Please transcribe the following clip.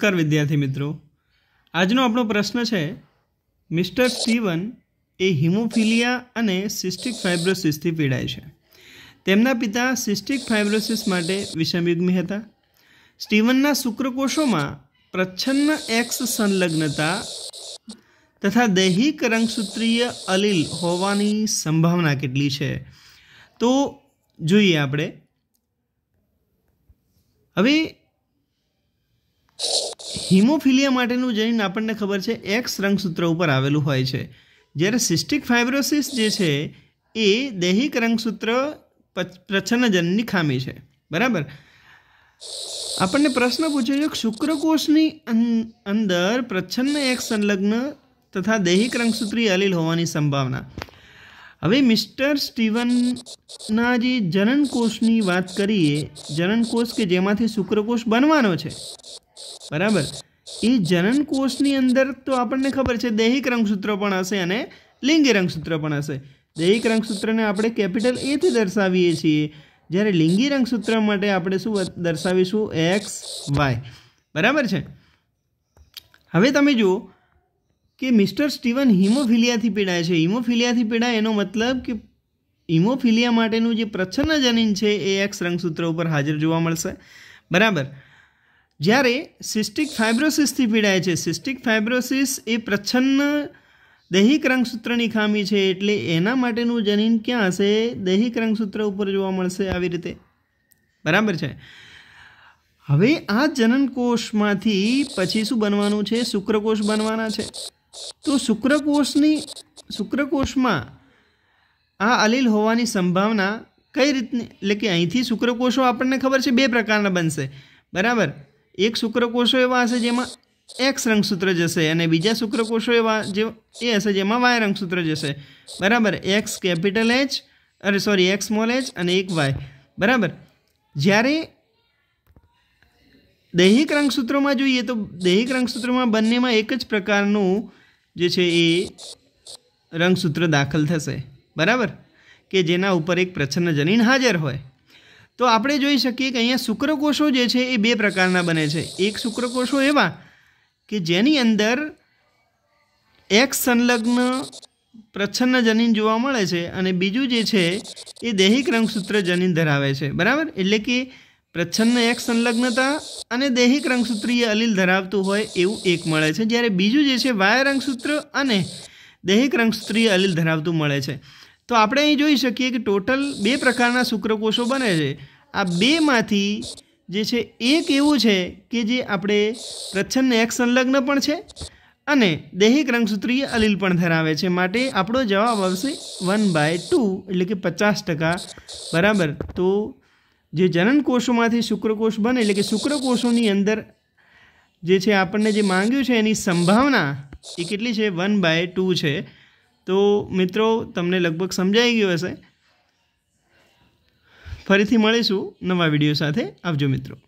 નમસ્કાર વિદ્યાર્થી મિત્રો. આજનો આપણો પ્રશ્ન છે, મિસ્ટર સ્ટીવન એ હિમોફિલિયા અને સિસ્ટિક ફાઇબ્રોસિસથી પીડાય છે. તેમના પિતા સિસ્ટિક ફાઇબ્રોસિસ માટે વિષમયુગ્મી હતા. સ્ટીવનના શુક્રકોષોમાં પ્રચ્છન્ન એક્સ સંલગ્નતા તથા દૈહિક રંગસૂત્રીય અલીલ હોવાની સંભાવના કેટલી છે? તો જોઈએ આપણે. હવે હિમોફિલિયા માટેનું જનીન આપણને ખબર છે એક્સ રંગસૂત્ર ઉપર આવેલું હોય છે. જ્યારે સિસ્ટિક ફાઇબ્રોસિસ જે છે, એ દૈહિક રંગસૂત્ર પ્રચ્છન્નજનની ખામી છે. બરાબર? આપણને પ્રશ્ન પૂછ્યો છે શુક્રકોષની અંદર પ્રચ્છન્ન એક સંલગ્ન તથા દૈહિક રંગસૂત્રી અલીલ હોવાની સંભાવના. હવે મિસ્ટર સ્ટીવનના જે જનનકોષની વાત કરીએ, જનનકોષ કે જેમાંથી શુક્રકોષ બનવાનો છે બરાબર. એ જનન કોષની અંદર તો આપણને ખબર છે, દૈહિક રંગસૂત્ર પણ હશે અને લિંગી રંગસૂત્ર પણ હશે. દૈહિક રંગસૂત્રને આપણે કેપિટલ એથી દર્શાવીએ છીએ. જ્યારે લિંગી રંગસૂત્ર માટે આપણે શું દર્શાવીશું? એક્સ વાય બરાબર છે? હવે તમે જુઓ કે મિસ્ટર સ્ટીવન હિમોફિલિયાથી પીડાય છે. હિમોફિલિયાથી પીડાય એનો મતલબ કે હિમોફિલિયા માટેનું જે પ્રચ્છન્ન જનીન છે, એ એક્સ રંગસૂત્ર ઉપર હાજર જોવા મળશે. બરાબર. જ્યારે સિસ્ટિક ફાઇબ્રોસિસથી પીડાય છે. સિસ્ટિક ફાઇબ્રોસિસ એ પ્રચ્છન્ન દૈહિક રંગસૂત્રની ખામી છે એટલે એના માટેનું જનીન ક્યાં હશે? દૈહિક રંગસૂત્ર ઉપર જોવા મળશે આવી રીતે. બરાબર છે? હવે આ જનનકોષમાંથી પછી શું બનવાનું છે? શુક્રકોષ બનવાના છે. તો શુક્રકોષની શુક્રકોષમાં આ અલીલ હોવાની સંભાવના કઈ રીતની, એટલે કે અહીંથી શુક્રકોષો આપણને ખબર છે, બે પ્રકારના બનશે. બરાબર? એક શુક્રકોષો એવા હશે જેમાં એક્સ રંગસૂત્ર જશે અને બીજા શુક્રકોષો એવા જે એ હશે જેમાં વાય રંગસૂત્ર જશે. બરાબર? એક્સ કેપિટલ એચ અરે સોરી એક્સ સ્મોલ એચ અને એક વાય બરાબર? જ્યારે દૈહિક રંગસૂત્રોમાં જોઈએ તો દૈહિક રંગસૂત્રોમાં બંનેમાં એક જ પ્રકારનું જે છે એ રંગસૂત્ર દાખલ થશે. બરાબર? કે જેના ઉપર એક પ્રચ્છન્ન જનીન હાજર હોય. તો આપણે જોઈ શકીએ કે અહીંયા શુક્રકોષો જે છે એ બે પ્રકારના બને છે. એક શુક્રકોષો એવા કે જેની અંદર એક સંલગ્ન પ્રચ્છન્ન જનીન જોવા મળે છે અને બીજું જે છે એ દૈહિક રંગસૂત્ર જનીન ધરાવે છે. બરાબર? એટલે કે પ્રચ્છન્ન એક સંલગ્નતા અને દૈહિક રંગસૂત્રીય અલીલ ધરાવતું હોય એવું એક મળે છે. જ્યારે બીજું જે છે વાય રંગસૂત્ર અને દૈહિક રંગસૂત્રીય અલીલ ધરાવતું મળે છે. તો આપણે અહીં જોઈ શકીએ કે ટોટલ બે પ્રકારના શુક્રકોષો બને છે. આ બેમાંથી જે છે, એક એવું છે કે જે આપણે પ્રચ્છન્ન એક સંલગ્ન પણ છે અને દૈહિક રંગસૂત્રીય અલીલ પણ ધરાવે છે. માટે આપણો જવાબ આવશે વન બાય ટુ, એટલે કે પચાસ ટકા. બરાબર? તો જે જનનકોષોમાંથી શુક્રકોષ બને, એટલે કે શુક્રકોષોની અંદર જે છે, આપણને જે માંગ્યું છે એની સંભાવના એ કેટલી છે? વન બાય ટુ છે. તો મિત્રો તમને લગભગ સમજાઈ ગયું હશે. ફરીથી મળીશું નવા વીડિયો સાથે. આવજો મિત્રો.